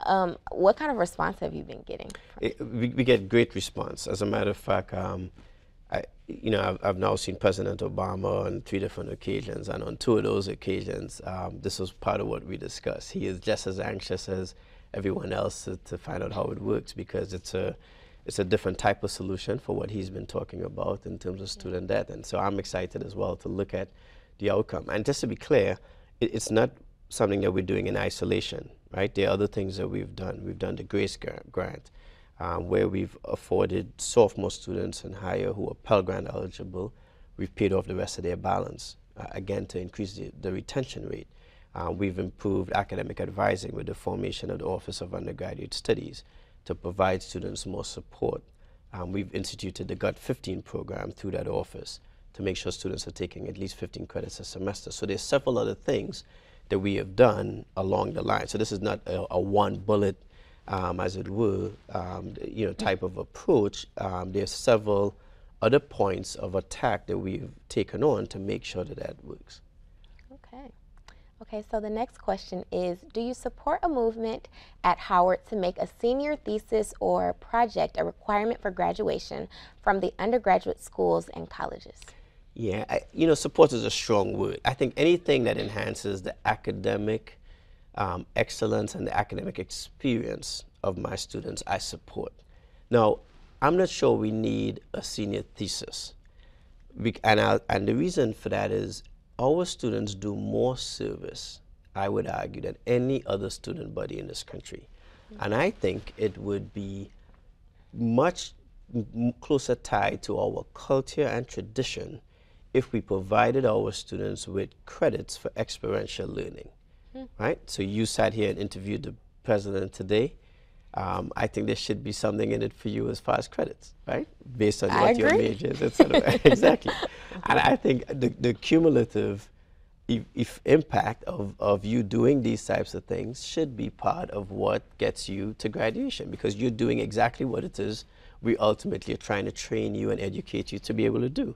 Speaker 1: um, what kind of response have you been getting?
Speaker 2: It, we, we, get great response. As a matter of fact, um, I, you know, I've, I've, now seen President Obama on three different occasions, and on two of those occasions, um, this was part of what we discussed. He is just as anxious as everyone else to, to, find out how it works because it's a it's a different type of solution for what he's been talking about in terms of student debt. And so I'm excited as well to look at the outcome. And just to be clear, it, it's not something that we're doing in isolation, right? There are other things that we've done. We've done the Grace Grant, um, where we've afforded sophomore students and higher who are Pell Grant eligible, we've paid off the rest of their balance, uh, again, to increase the, the retention rate. Uh, we've improved academic advising with the formation of the Office of Undergraduate Studies to provide students more support. Um, we've instituted the GUT 15 program through that office to make sure students are taking at least 15 credits a semester. So there's several other things that we have done along the line. So this is not a, a one bullet, um, as it were, um, you know, type of approach. Um, there's several other points of attack that we've taken on to make sure that that works.
Speaker 1: Okay. Okay, so the next question is, do you support a movement at Howard to make a senior thesis or project a requirement for graduation from the undergraduate schools and colleges?
Speaker 2: Yeah, I, you know, support is a strong word. I think anything that enhances the academic um, excellence and the academic experience of my students, I support. Now, I'm not sure we need a senior thesis. And, I, and the reason for that is our students do more service, I would argue, than any other student body in this country. Mm -hmm. And I think it would be much closer tied to our culture and tradition if we provided our students with credits for experiential learning, right? So you sat here and interviewed the president today. Um, I think there should be something in it for you as far as credits, right? Based on I what agree. your major is, etc. exactly. And I think the, the cumulative if, if impact of, of you doing these types of things should be part of what gets you to graduation because you're doing exactly what it is we ultimately are trying to train you and educate you to be able to do.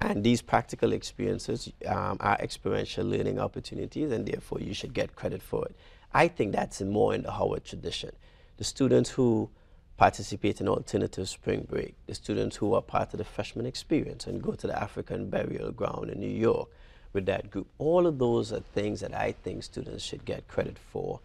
Speaker 2: And these practical experiences um, are experiential learning opportunities, and therefore you should get credit for it. I think that's more in the Howard tradition the students who participate in alternative spring break, the students who are part of the freshman experience and go to the African burial ground in New York with that group. All of those are things that I think students should get credit for.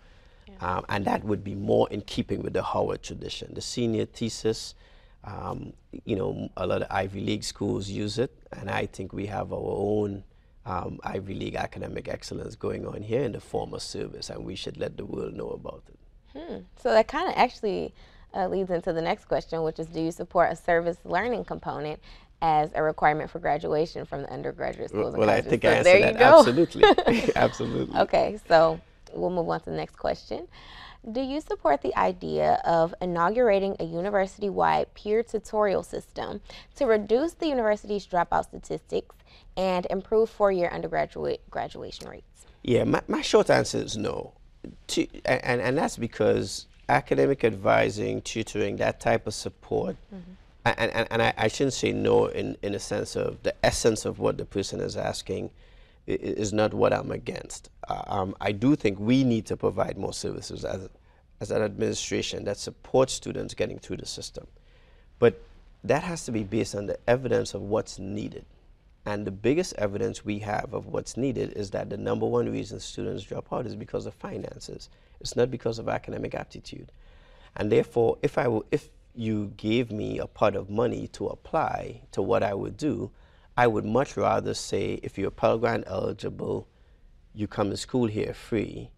Speaker 2: Yeah. Um, and that would be more in keeping with the Howard tradition. The senior thesis, um, you know, a lot of Ivy League schools use it, and I think we have our own um, Ivy League academic excellence going on here in the form of service, and we should let the world know about it.
Speaker 1: Hmm. So that kind of actually uh, leads into the next question, which is do you support a service learning component as a requirement for graduation from the undergraduate schools?
Speaker 2: Well,
Speaker 1: I
Speaker 2: think so I answered that. Absolutely. <laughs> <laughs> Absolutely.
Speaker 1: Okay, so we'll move on to the next question. Do you support the idea of inaugurating a university wide peer tutorial system to reduce the university's dropout statistics and improve four year undergraduate graduation rates?
Speaker 2: Yeah, my, my short answer is no to, and, and that's because academic advising, tutoring, that type of support, mm -hmm. and, and, and I, I, shouldn't say no in, in the sense of the essence of what the person is asking is not what I'm against. Uh, um, I do think we need to provide more services as, as an administration that supports students getting through the system. But that has to be based on the evidence of what's needed. And the biggest evidence we have of what's needed is that the number one reason students drop out is because of finances. It's not because of academic aptitude. And therefore, if, I if you gave me a pot of money to apply to what I would do, I would much rather say if you're Pell Grant eligible, you come to school here free.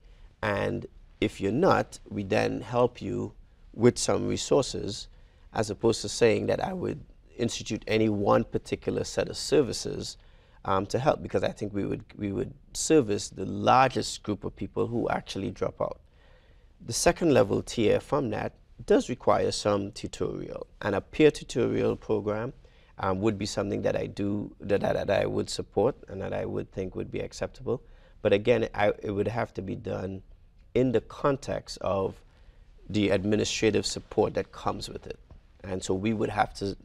Speaker 2: And if you're not, we then help you with some resources as opposed to saying that I would institute any one particular set of services um, to help because I think we would, we would service the largest group of people who actually drop out. The second level tier from that does require some tutorial and a peer tutorial program um, would be something that I do, that, that, that, I would support and that I would think would be acceptable. But again, I, it would have to be done in the context of the administrative support that comes with it. And so we would have to,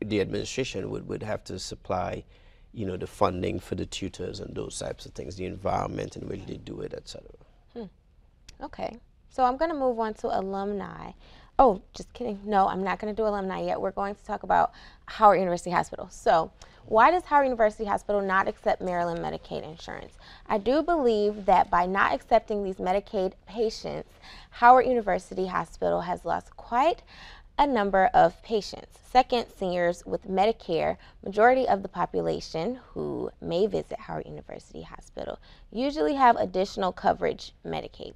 Speaker 2: the administration would, would have to supply, you know, the funding for the tutors and those types of things, the environment in which they do it, et cetera.
Speaker 1: Hmm. Okay. So I'm going to move on to alumni. Oh, just kidding. No, I'm not going to do alumni yet. We're going to talk about Howard University Hospital. So, why does Howard University Hospital not accept Maryland Medicaid insurance? I do believe that by not accepting these Medicaid patients, Howard University Hospital has lost quite a number of patients. Second, seniors with Medicare, majority of the population who may visit Howard University Hospital usually have additional coverage Medicaid.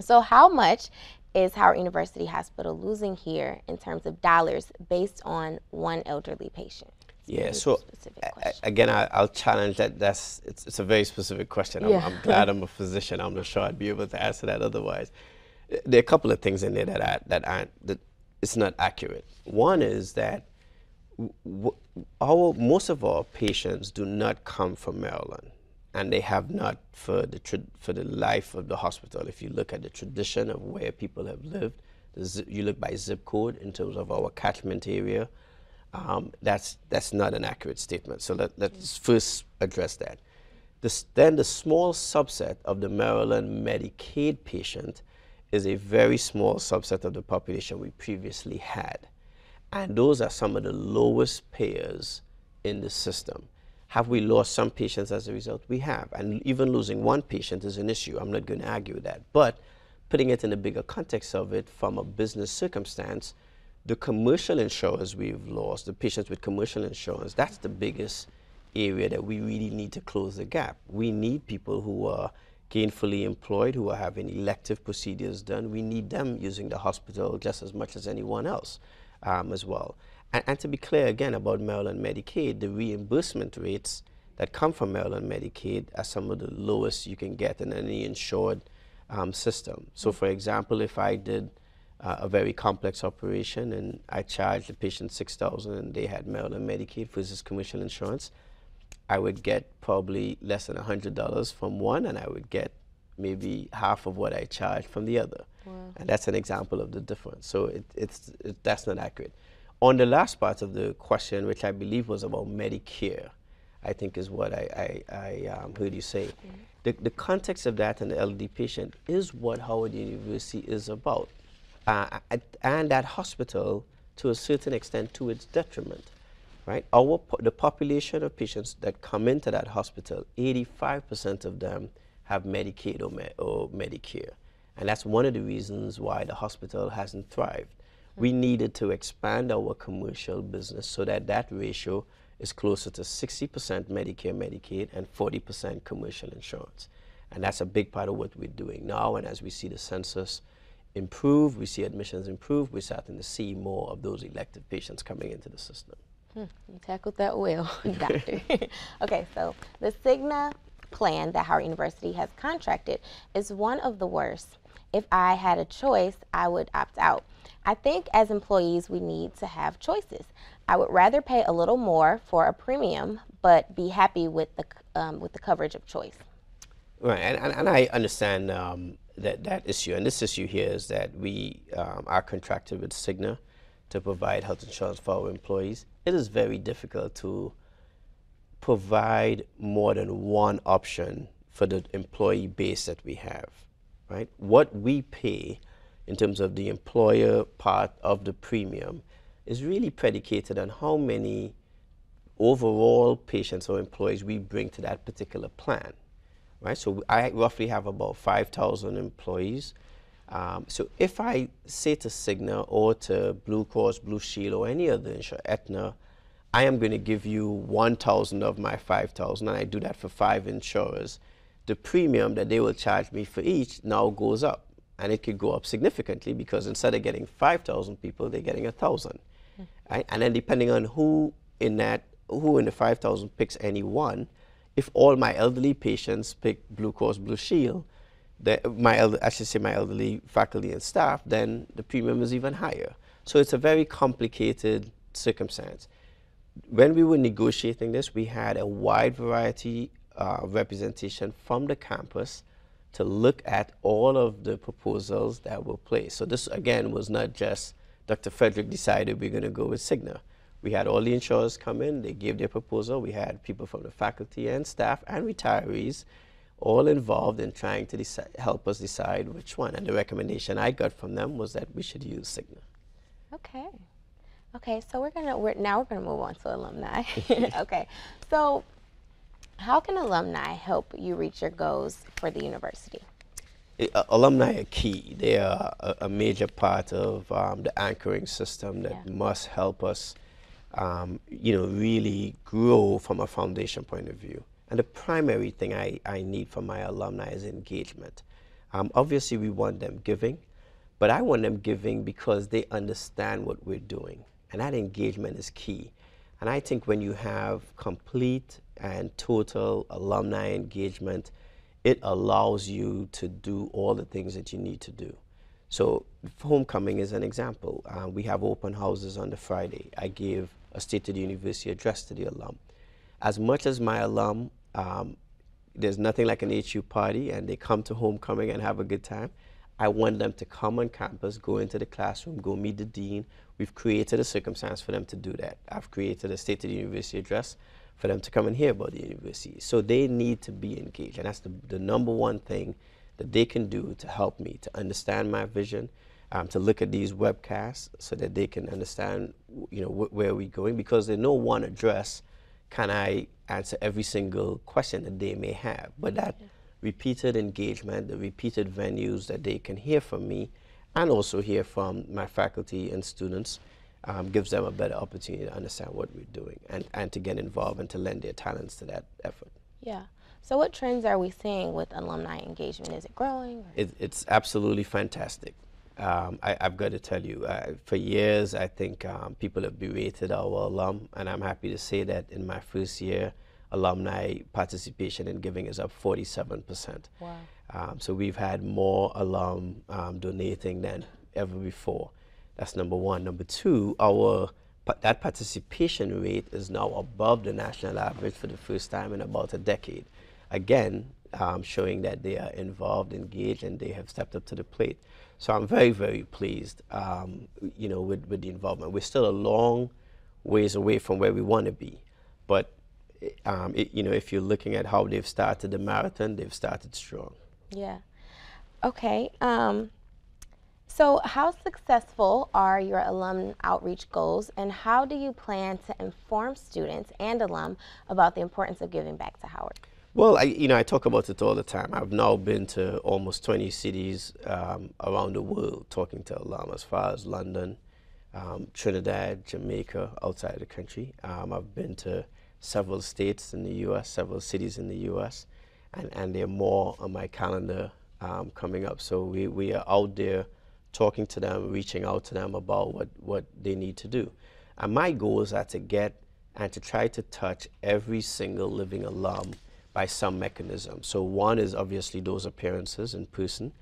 Speaker 1: So how much is Howard University Hospital losing here in terms of dollars based on one elderly patient?
Speaker 2: yeah, so again, I, will challenge that. That's it's, it's, a very specific question. I'm, yeah. I'm glad I'm a <laughs> physician. I'm not sure I'd be able to answer that otherwise. There are a couple of things in there that I, that aren't that it's not accurate. One is that our, most of our patients do not come from Maryland, and they have not for the, for the life of the hospital. If you look at the tradition of where people have lived, you look by zip code in terms of our catchment area, um, that's, that's not an accurate statement. So let, us first address that. Then the small subset of the Maryland Medicaid patient is a very small subset of the population we previously had. And those are some of the lowest payers in the system. Have we lost some patients as a result? We have. And even losing one patient is an issue. I'm not going to argue that. But putting it in the bigger context of it from a business circumstance, the commercial insurers we've lost, the patients with commercial insurance, that's the biggest area that we really need to close the gap. We need people who are gainfully employed who are having elective procedures done, we need them using the hospital just as much as anyone else um, as well. And, and, to be clear again about Maryland Medicaid, the reimbursement rates that come from Maryland Medicaid are some of the lowest you can get in any insured um, system. So for example, if I did uh, a very complex operation and I charged the patient 6000 and they had Maryland Medicaid versus commercial insurance, I would get probably less than $100 from one, and I would get maybe half of what I charged from the other. Wow. And that's an example of the difference. So it, it's, it, that's not accurate. On the last part of the question, which I believe was about Medicare, I think is what I, I, I um, heard you say. Mm -hmm. the, the context of that and the LD patient is what Howard University is about. Uh, and that hospital, to a certain extent, to its detriment right? Our, the population of patients that come into that hospital, 85% of them have Medicaid or, Me or Medicare. And that's one of the reasons why the hospital hasn't thrived. We needed to expand our commercial business so that that ratio is closer to 60% Medicare, Medicaid, and 40% commercial insurance. And that's a big part of what we're doing now. And as we see the census improve, we see admissions improve, we're starting to see more of those elective patients coming into the system.
Speaker 1: Hmm, you tackled that well, <laughs> doctor. <laughs> okay, so the Cigna plan that Howard University has contracted is one of the worst. If I had a choice, I would opt out. I think as employees, we need to have choices. I would rather pay a little more for a premium, but be happy with the um, with the coverage of choice.
Speaker 2: Right, and, and, and I understand um, that that issue, and this issue here is that we um, are contracted with Cigna to provide health insurance for our employees it is very difficult to provide more than one option for the employee base that we have, right? What we pay in terms of the employer part of the premium is really predicated on how many overall patients or employees we bring to that particular plan, right? So I roughly have about 5,000 employees Um, so if I say to Cigna or to Blue Cross, Blue Shield, or any other insurer, Aetna, I am going to give you 1,000 of my 5,000, and I do that for five insurers, the premium that they will charge me for each now goes up. And it could go up significantly because instead of getting 5,000 people, they're getting 1,000. Mm. Right? And then depending on who in that, who in the 5,000 picks any one, if all my elderly patients pick Blue Cross Blue Shield, the, my elder, I should say my elderly faculty and staff, then the premium is even higher. So it's a very complicated circumstance. When we were negotiating this, we had a wide variety uh, of representation from the campus to look at all of the proposals that were placed. So this, again, was not just Dr. Frederick decided we're going to go with Cigna. We had all the insurers come in, they gave their proposal. We had people from the faculty and staff and retirees all involved in trying to decide, help us decide which one. And the recommendation I got from them was that we should use Cigna.
Speaker 1: Okay. Okay, so we're gonna we're, now we're gonna move on to alumni. <laughs> <laughs> okay, so how can alumni help you reach your goals for the university?
Speaker 2: Uh, alumni are key. They are a, a major part of um, the anchoring system that yeah. must help us, um, you know, really grow from a foundation point of view. And the primary thing I, I need from my alumni is engagement. Um, obviously, we want them giving, but I want them giving because they understand what we're doing. And that engagement is key. And I think when you have complete and total alumni engagement, it allows you to do all the things that you need to do. So homecoming is an example. Uh, we have open houses on the Friday. I gave a State of the University address to the alum. As much as my alum um, there's nothing like an HU party and they come to homecoming and have a good time. I want them to come on campus, go into the classroom, go meet the dean. We've created a circumstance for them to do that. I've created a State of the University address for them to come and hear about the university. So they need to be engaged. And that's the, the number one thing that they can do to help me to understand my vision, um, to look at these webcasts so that they can understand you know, wh where we're going because there's no one address can I answer every single question that they may have. But that yeah. repeated engagement, the repeated venues that they can hear from me and also hear from my faculty and students um, gives them a better opportunity to understand what we're doing and, and to get involved and to lend their talents to that effort.
Speaker 1: Yeah. So what trends are we seeing with alumni engagement? Is it growing?
Speaker 2: It, it's absolutely fantastic um, I, have got to tell you, uh, for years, I think um, people have berated our alum, and I'm happy to say that in my first year, alumni participation in giving is up 47%. Wow. Um, so we've had more alum um, donating than ever before. That's number one. Number two, our that participation rate is now above the national average for the first time in about a decade. Again, um, showing that they are involved, engaged, and they have stepped up to the plate. So I'm very, very pleased, um, you know, with, with the involvement. We're still a long ways away from where we want to be, but um, it, you know, if you're looking at how they've started the marathon, they've started strong.
Speaker 1: Yeah. Okay. Um, so, how successful are your alum outreach goals, and how do you plan to inform students and alum about the importance of giving back to Howard?
Speaker 2: Well, I, you know, I talk about it all the time. I've now been to almost 20 cities um, around the world talking to alum, as far as London, um, Trinidad, Jamaica, outside the country. Um, I've been to several states in the U.S., several cities in the U.S., and, and there are more on my calendar um, coming up. So we, we are out there talking to them, reaching out to them about what, what they need to do. And my goals are to get and to try to touch every single living alum by some mechanism. So one is obviously those appearances in person.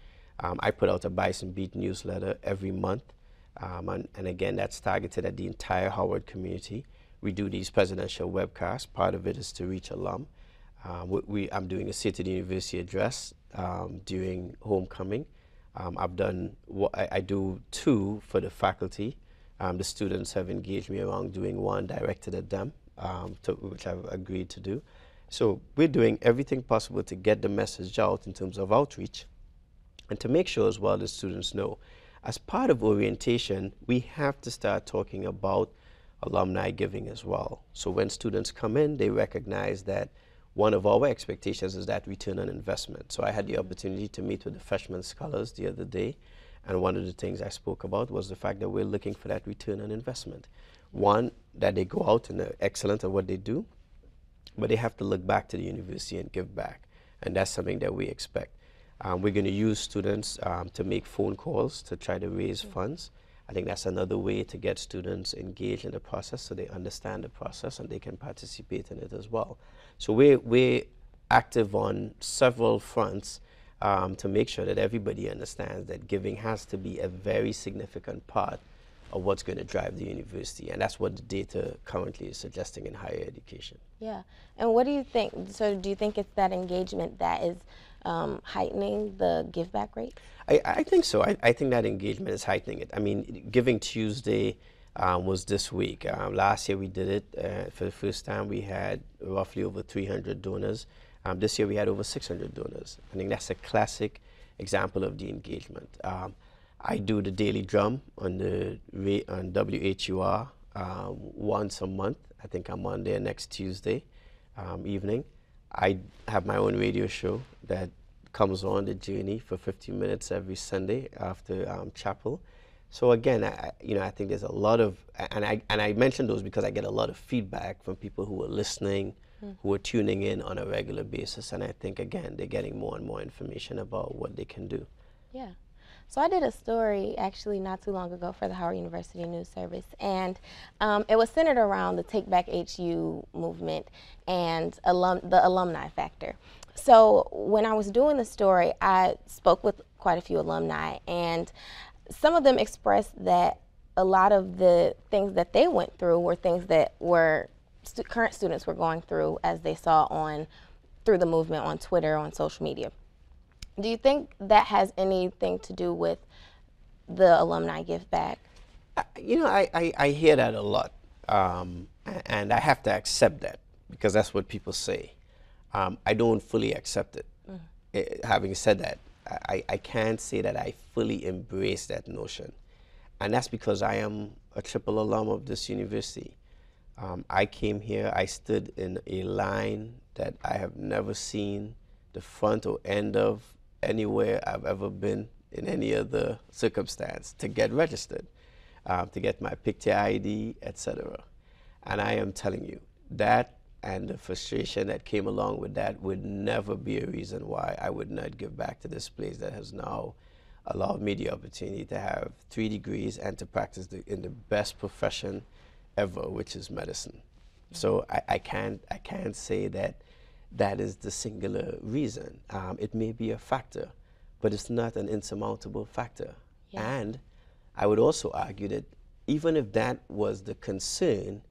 Speaker 2: Um, I put out a Bison Beat newsletter every month. Um, and, and, again, that's targeted at the entire Howard community. We do these presidential webcasts. Part of it is to reach alum. Um, we, we, I'm doing a State the University address um, during homecoming. Um, I've done, I, I, do two for the faculty. Um, the students have engaged me around doing one directed at them, to, which I've agreed to do. So we're doing everything possible to get the message out in terms of outreach and to make sure as well the students know. As part of orientation, we have to start talking about alumni giving as well. So when students come in, they recognize that one of our expectations is that return on investment. So I had the opportunity to meet with the freshman scholars the other day. And one of the things I spoke about was the fact that we're looking for that return on investment. One, that they go out and they're excellent at what they do, but they have to look back to the university and give back. And that's something that we expect. Um, we're going to use students um, to make phone calls to try to raise mm-hmm. funds. I think that's another way to get students engaged in the process so they understand the process and they can participate in it as well. So we're, we're active on several fronts um, to make sure that everybody understands that giving has to be a very significant part of what's going to drive the university. And that's what the data currently is suggesting in higher education.
Speaker 1: Yeah. And what do you think? So, do you think it's that engagement that is um, heightening the give back rate?
Speaker 2: I, I think so. I, I, think that engagement is heightening it. I mean, Giving Tuesday um, was this week. Um, last year we did it uh, for the first time. We had roughly over 300 donors. Um, this year we had over 600 donors. I think that's a classic example of the engagement. Um, I do the daily drum on the on WHUR um, once a month. I think I'm on there next Tuesday um, evening. I have my own radio show that comes on the journey for 15 minutes every Sunday after chapel. So again, I, you know, I think there's a lot of, and I and I mention those because I get a lot of feedback from people who are listening, mm. who are tuning in on a regular basis, and I think again they're getting more and more information about what they can do.
Speaker 1: Yeah. So I did a story actually not too long ago for the Howard University News Service, and um, it was centered around the Take Back HU movement and alum the alumni factor. So when I was doing the story, I spoke with quite a few alumni, and some of them expressed that a lot of the things that they went through were things that were stu current students were going through as they saw on through the movement on Twitter, on social media. Do you think that has anything to do with the alumni give back?
Speaker 2: You know, I, I, I hear that a lot. Um, and I have to accept that because that's what people say. Um, I don't fully accept it. Mm. it. Having said that, I, I can't say that I fully embrace that notion. And that's because I am a triple alum of this university. Um, I came here, I stood in a line that I have never seen the front or end of anywhere I've ever been in any other circumstance to get registered, um, to get my picture ID, etc. And I am telling you, that and the frustration that came along with that would never be a reason why I would not give back to this place that has now allowed me the opportunity to have three degrees and to practice the, in the best profession ever, which is medicine. So I, I, can't, I can't say that that is the singular reason. Um, it may be a factor, but it's not an insurmountable factor. Yeah. And I would also argue that even if that was the concern,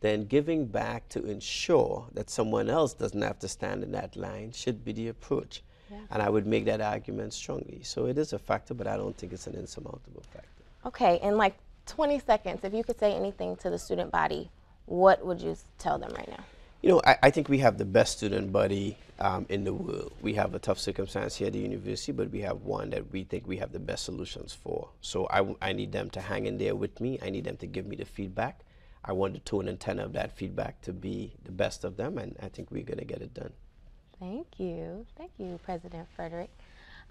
Speaker 2: then giving back to ensure that someone else doesn't have to stand in that line should be the approach. Yeah. And I would make that argument strongly. So it is a factor, but I don't think it's an insurmountable factor.
Speaker 1: Okay, in like 20 seconds, if you could say anything to the student body, what would you tell them right now?
Speaker 2: You know, I, I think we have the best student body um, in the world. We have a tough circumstance here at the university, but we have one that we think we have the best solutions for. So I, I need them to hang in there with me. I need them to give me the feedback. I want the tone and tenor of that feedback to be the best of them, and I think we're going to get it done.
Speaker 1: Thank you. Thank you, President Frederick.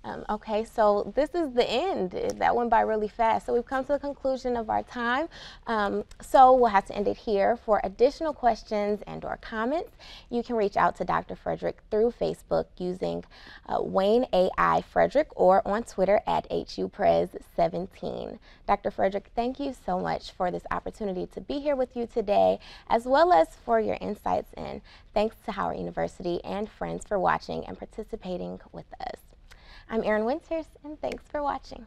Speaker 1: Um, okay, so this is the end. That went by really fast. So we've come to the conclusion of our time. Um, so we'll have to end it here. For additional questions and or comments, you can reach out to Dr. Frederick through Facebook using uh, Wayne AI Frederick or on Twitter at HUPres17. Dr. Frederick, thank you so much for this opportunity to be here with you today, as well as for your insights and thanks to Howard University and friends for watching and participating with us. I'm Erin Winters, and thanks for watching.